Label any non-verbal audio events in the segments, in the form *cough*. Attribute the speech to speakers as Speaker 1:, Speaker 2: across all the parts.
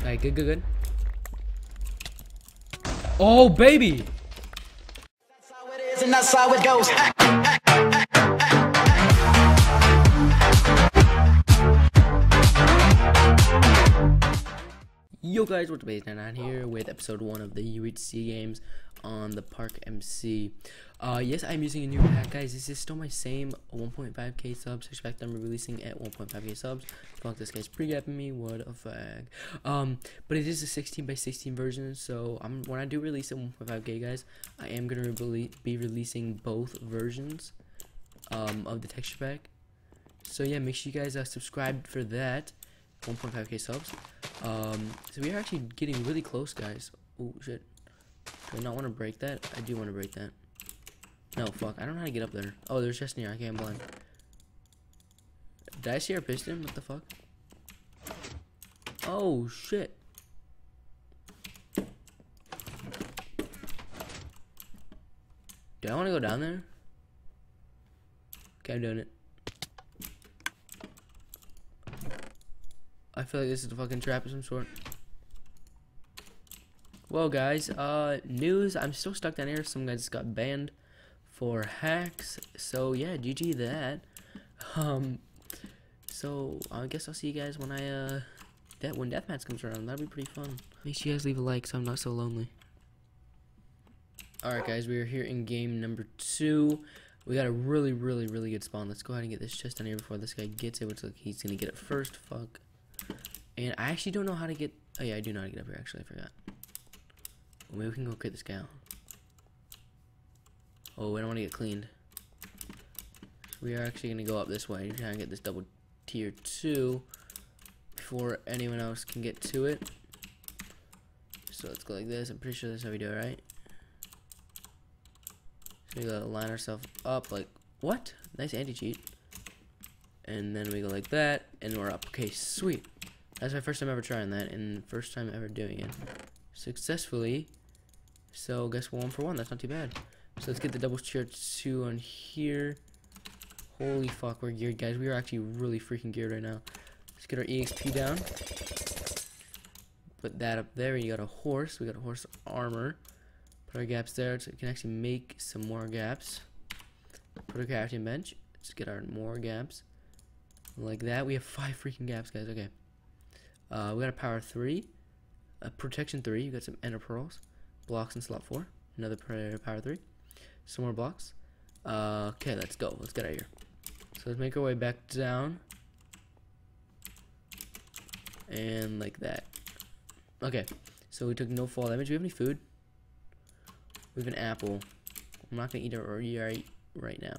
Speaker 1: Alright, good, good, good. Oh, baby!
Speaker 2: That's how it is and that's how it goes.
Speaker 1: Yo guys, what's up? It's Nine here with episode one of the UHC games on the Park MC. Uh, yes, I'm using a new pack, guys. This is still my same 1.5k subs. Expect I'm releasing at 1.5k subs. Fuck, this guy's pre-gapping me. What a fag. Um, but it is a 16 by 16 version. So I'm when I do release at 1.5k, guys, I am gonna be releasing both versions um, of the texture pack. So yeah, make sure you guys uh, subscribe for that. 1.5k subs. Um, so we are actually getting really close, guys. Oh shit. Do I not want to break that? I do want to break that. No, fuck. I don't know how to get up there. Oh, there's just near. I can't blind. Did I see our piston? What the fuck? Oh, shit. Do I want to go down there? Okay, I'm doing it. I feel like this is a fucking trap of some sort. Well, guys, uh, news. I'm still stuck down here. Some guys got banned for hacks. So, yeah, GG that. Um, so, I guess I'll see you guys when I, uh, that when Deathmatch comes around. That'll be pretty fun. Make sure you guys leave a like so I'm not so lonely. Alright, guys, we are here in game number two. We got a really, really, really good spawn. Let's go ahead and get this chest down here before this guy gets it, which like he's gonna get it first. Fuck. And I actually don't know how to get. Oh yeah, I do know how to get up here. Actually, I forgot. Well, maybe we can go get this guy out. Oh, we don't want to get cleaned. We are actually gonna go up this way and try and get this double tier two before anyone else can get to it. So let's go like this. I'm pretty sure that's how we do it, right? So we gotta line ourselves up like what? Nice anti-cheat. And then we go like that, and we're up. Okay, sweet. That's my first time ever trying that, and first time ever doing it successfully. So guess one for one. That's not too bad. So let's get the double tier two on here. Holy fuck, we're geared, guys. We are actually really freaking geared right now. Let's get our EXP down. Put that up there. You got a horse. We got a horse armor. Put our gaps there so we can actually make some more gaps. Put our crafting bench. Let's get our more gaps. Like that. We have *laughs* five freaking gaps, guys. Okay. Uh, we got a power three. A protection three. You got some ender pearls. Blocks in slot four. Another power three. Some more blocks. Uh, okay, let's go. Let's get out of here. So let's make our way back down. And like that. Okay. So we took no fall damage. Do we have any food? We have an apple. I'm not gonna eat it right right now.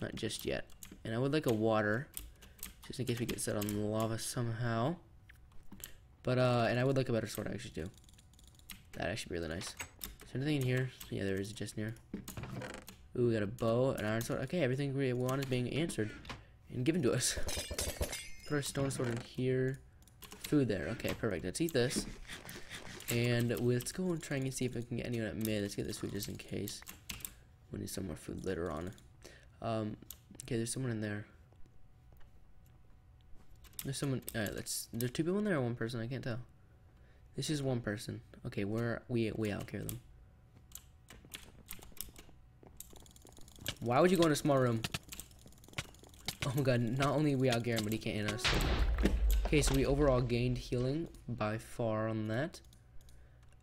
Speaker 1: Not just yet. And I would like a water. Just in case we get set on the lava somehow. But uh and I would like a better sword I actually do. That actually be really nice. Anything in here? Yeah, there is just near. Ooh, we got a bow, an iron sword. Okay, everything we want is being answered and given to us. Put our stone sword in here. Food there. Okay, perfect. Let's eat this. And let's go and try and see if I can get anyone at mid. Let's get this food just in case. We need some more food later on. Um, okay, there's someone in there. There's someone. Alright, let's. There's two people in there or one person? I can't tell. This is one person. Okay, we're we we outgear them. Why would you go in a small room? Oh my god, not only we outgear but he can't hit us. Okay, so we overall gained healing by far on that.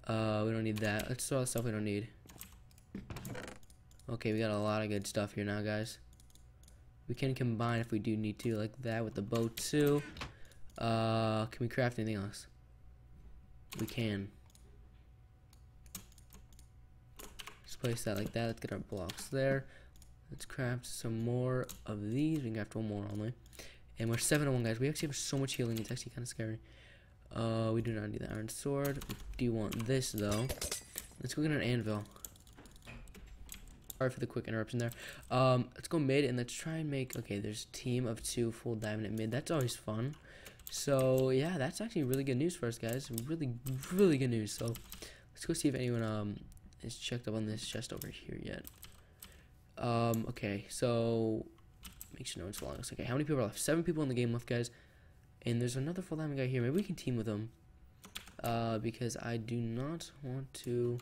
Speaker 1: Uh, we don't need that. Let's throw the stuff we don't need. Okay, we got a lot of good stuff here now, guys. We can combine if we do need to, like that with the bow too. Uh, can we craft anything else? We can. Let's place that like that. Let's get our blocks there. Let's craft some more of these. We can craft one more only. And we're 7 1, guys. We actually have so much healing. It's actually kind of scary. Uh, we do not need the iron sword. Do you want this, though. Let's go get an anvil. Sorry for the quick interruption there. Um, let's go mid and let's try and make... Okay, there's team of two full diamond at mid. That's always fun. So, yeah, that's actually really good news for us, guys. Really, really good news. So, let's go see if anyone um is checked up on this chest over here yet. Um, okay, so make sure no one's following us. Okay, how many people are left? Seven people in the game left, guys. And there's another full diamond guy here. Maybe we can team with him. uh, because I do not want to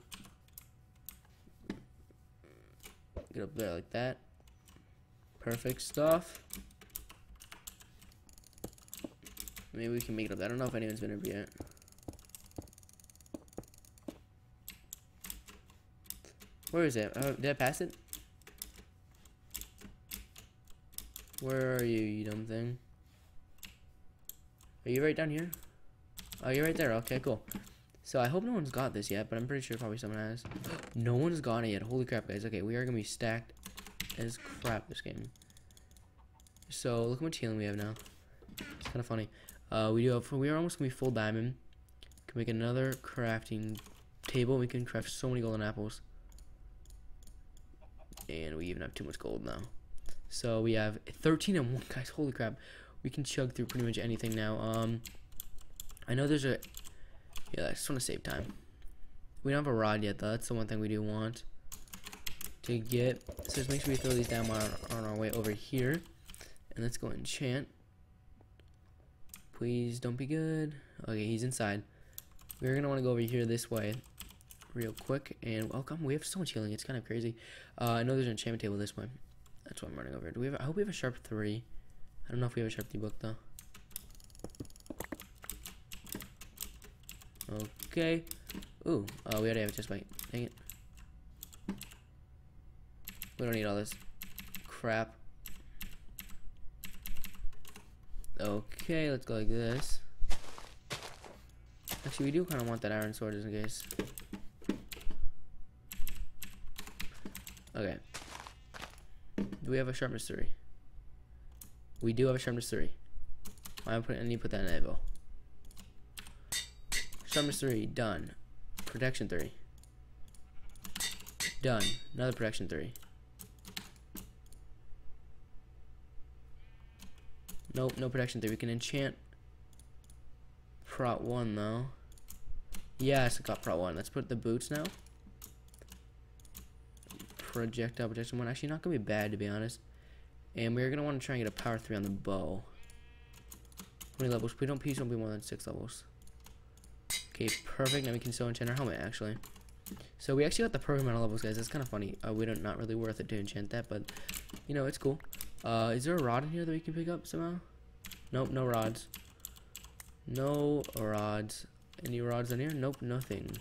Speaker 1: get up there like that. Perfect stuff. Maybe we can make it up. I don't know if anyone's been up yet. Where is it? Uh, did I pass it? Where are you, you dumb thing? Are you right down here? Oh, you're right there. Okay, cool. So I hope no one's got this yet, but I'm pretty sure probably someone has. no one's got it yet. Holy crap, guys. Okay, we are going to be stacked as crap this game. So look how much healing we have now. It's kind of funny. Uh, we do have, we are almost going to be full diamond. Can make another crafting table. We can craft so many golden apples. And we even have too much gold now. So we have 13 and 1, *laughs* guys. Holy crap. We can chug through pretty much anything now. Um, I know there's a... Yeah, I just want to save time. We don't have a rod yet, though. That's the one thing we do want to get. So just make sure we throw these down on, on our way over here. And let's go enchant. Please don't be good. Okay, he's inside. We're going to want to go over here this way real quick. And welcome. We have so much healing. It's kind of crazy. Uh, I know there's an enchantment table this way. That's why I'm running over. Do we have? I hope we have a sharp three. I don't know if we have a sharp three book though. Okay. Ooh. Oh, we already have a chest plate. Dang it. We don't need all this crap. Okay, let's go like this. Actually, we do kind of want that iron sword just in case. Okay. Do we have a sharpness 3? We do have a sharpness 3. I put I need to put that in elbow. Sharpness 3, done. Protection 3. Done. Another protection 3. Nope, no protection 3. We can enchant Prot 1 though. Yes, I got Prot 1. Let's put the boots now projectile protection one. Actually, not going to be bad, to be honest. And we're going to want to try and get a power 3 on the bow. How many levels? We don't please don't be more than 6 levels. Okay, perfect. Now we can still enchant our helmet, actually. So we actually got the perfect amount of levels, guys. That's kind of funny. Uh, we don't not really worth it to enchant that, but you know it's cool. Uh, is there a rod in here that we can pick up somehow? Nope, no rods. No rods. Any rods in here? Nope, nothing.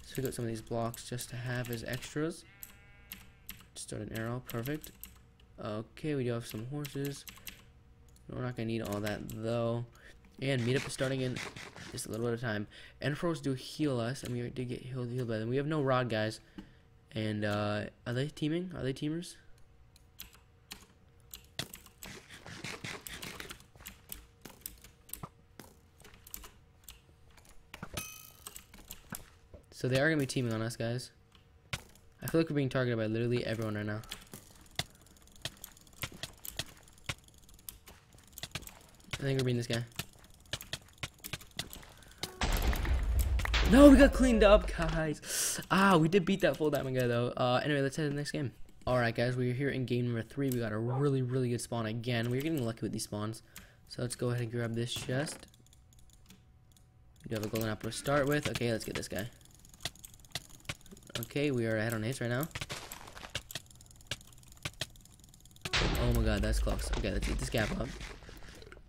Speaker 1: Let's pick up some of these blocks just to have as extras. Start an arrow, perfect. Okay, we do have some horses. We're not gonna need all that though. And meet up is starting in just a little bit of time. Emperors do heal us, and we did get healed, healed by them. We have no rod, guys. And uh, are they teaming? Are they teamers? So they are gonna be teaming on us, guys. Feel like we're being targeted by literally everyone right now. I think we're being this guy. No, we got cleaned up, guys. Ah, we did beat that full diamond guy, though. Uh, anyway, let's head to the next game. Alright, guys, we're here in game number three. We got a really, really good spawn again. We're getting lucky with these spawns. So let's go ahead and grab this chest. We do have a golden apple to start with. Okay, let's get this guy. Okay, we are ahead on hits right now. Oh my god, that's close. Okay, let's eat this gap up.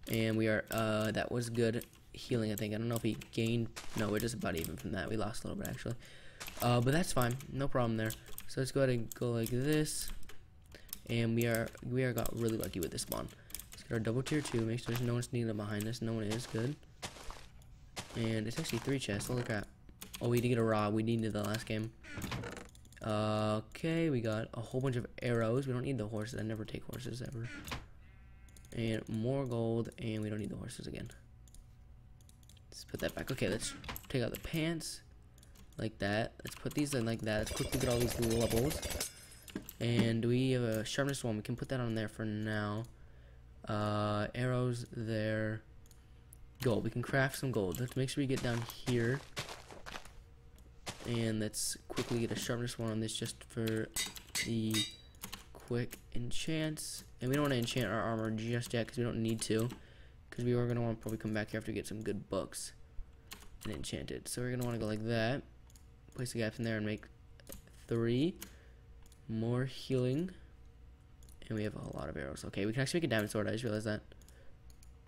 Speaker 1: And we are, uh, that was good healing, I think. I don't know if he gained, no, we're just about even from that. We lost a little bit, actually. Uh, but that's fine. No problem there. So let's go ahead and go like this. And we are, we are got really lucky with this spawn. Let's get our double tier 2. Make sure there's no one sneaking behind us. No one is. Good. And it's actually three chests. Holy crap. Oh, we did get a rod. We needed the last game. Okay, we got a whole bunch of arrows. We don't need the horses. I never take horses ever. And more gold, and we don't need the horses again. Let's put that back. Okay, let's take out the pants. Like that. Let's put these in like that. Let's quickly get all these levels. And we have a sharpness one. We can put that on there for now. Uh, arrows there. Gold. We can craft some gold. Let's make sure we get down here. And let's quickly get a sharpness one on this just for the quick enchants. And we don't want to enchant our armor just yet because we don't need to. Because we are going to want to probably come back here after we get some good books. and enchanted. So we're gonna want to go like that. Place the gaps in there and make three more healing. And we have a lot of arrows. Okay, we can actually make a diamond sword. I just realized that.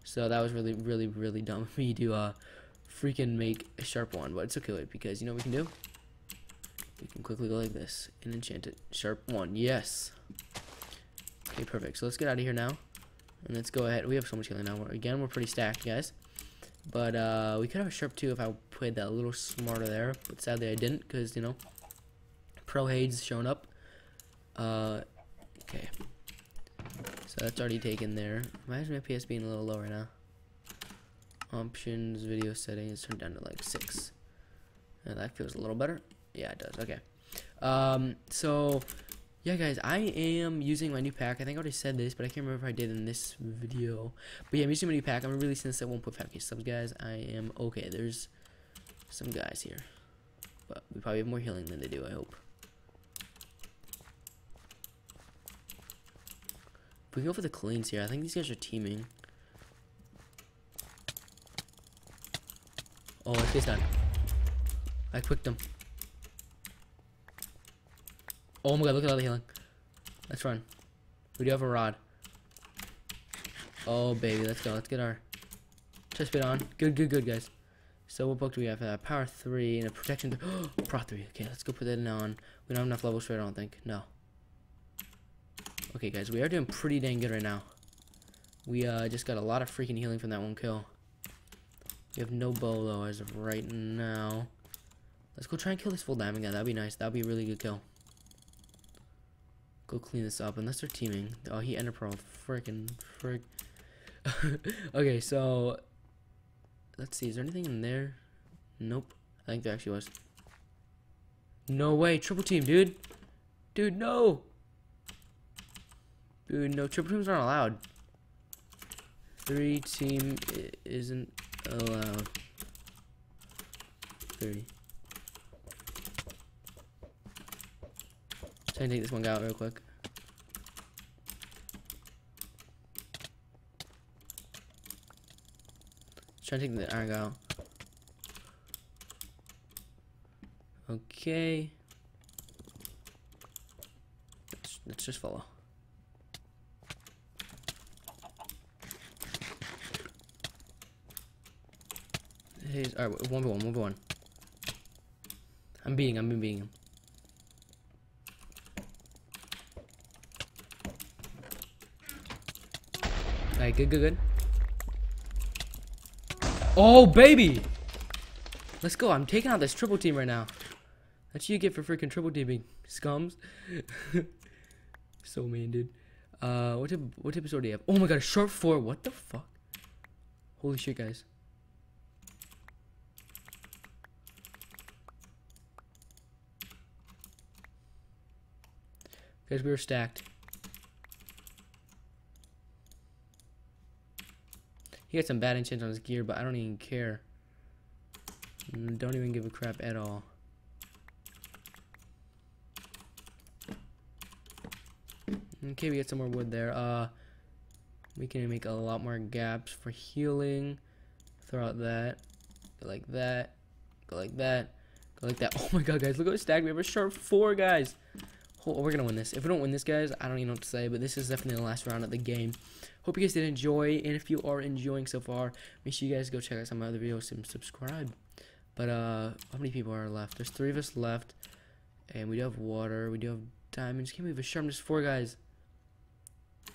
Speaker 1: So that was really, really, really dumb of me to uh, freaking make a sharp one. But it's okay because you know what we can do? We can quickly go like this and enchant it. Sharp one. Yes. Okay, perfect. So let's get out of here now. And let's go ahead. We have so much healing now. We're, again, we're pretty stacked, guys. But uh, we could have a sharp two if I played that a little smarter there. But sadly, I didn't because, you know, Pro Hades showing up. Uh, okay. So that's already taken there. Imagine my PS being a little lower now. Options, video settings, turned down to like 6. And that feels a little better. Yeah, it does. Okay. Um, so, yeah, guys, I am using my new pack. I think I already said this, but I can't remember if I did in this video. But yeah, I'm using my new pack. I'm releasing this at 1.5k subs, guys. I am okay. There's some guys here. But we probably have more healing than they do, I hope. We go for the cleans here, I think these guys are teaming. Oh, it's done. I quicked him. Oh my god, look at all the healing. Let's run. We do have a rod. Oh baby, let's go. Let's get our chest plate on. Good, good, good, guys. So what book do we have? Uh, power 3 and a protection. *gasps* Pro 3. Okay, let's go put that on. We don't have enough levels for it, I don't think. No. Okay, guys, we are doing pretty dang good right now. We uh, just got a lot of freaking healing from that one kill. We have no bow, though, as of right now. Let's go try and kill this full diamond guy. That'd be nice. That'd be a really good kill. Go clean this up, unless they're teaming. Oh, he ender pearl. Freaking frick. *laughs* okay, so let's see. Is there anything in there? Nope. I think there actually was. No way, triple team, dude. Dude, no. Dude, no, triple teams aren't allowed. Three team isn't allowed. Three. Try and take this one guy out real quick. Try to take the iron guy out. Okay. Let's just follow. Alright, one by one, one by one. I'm beating, him, I'm beating him. Alright, good, good, good. Oh, baby! Let's go. I'm taking out this triple team right now. That's what you get for freaking triple teaming, scums. *laughs* so mean, dude. Uh, what type, what type of sword do you have? Oh my god, a sharp four. What the fuck? Holy shit, guys. Guys, we were stacked. He got some bad enchants on his gear, but I don't even care. Mm, don't even give a crap at all. Okay, we get some more wood there. Uh, we can make a lot more gaps for healing. Throw out that. Go like that. Go like that. Go like that. *laughs* Oh my god, guys, look at stack. We have a sharp four, guys. We're gonna win this. If we don't win this, guys, I don't even know what to say, but this is definitely the last round of the game. Hope you guys did enjoy, and if you are enjoying so far, make sure you guys go check out some of my other videos and subscribe. But, uh, how many people are left? There's three of us left, and we do have water, we do have diamonds. Can't believe a sharpness four, guys.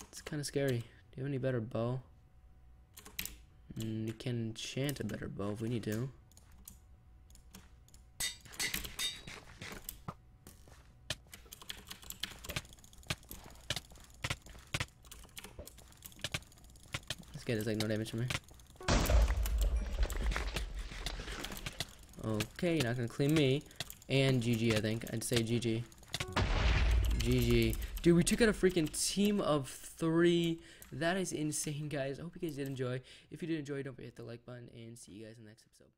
Speaker 1: It's kind of scary. Do you have any better bow? Mm, you can enchant a better bow if we need to. Guy does like no damage to me. Okay, you're not gonna clean me. And GG, I think. I'd say GG. GG. Dude, we took out a freaking team of three. That is insane, guys. I hope you guys did enjoy. If you did enjoy, don't forget to hit the like button and see you guys in the next episode.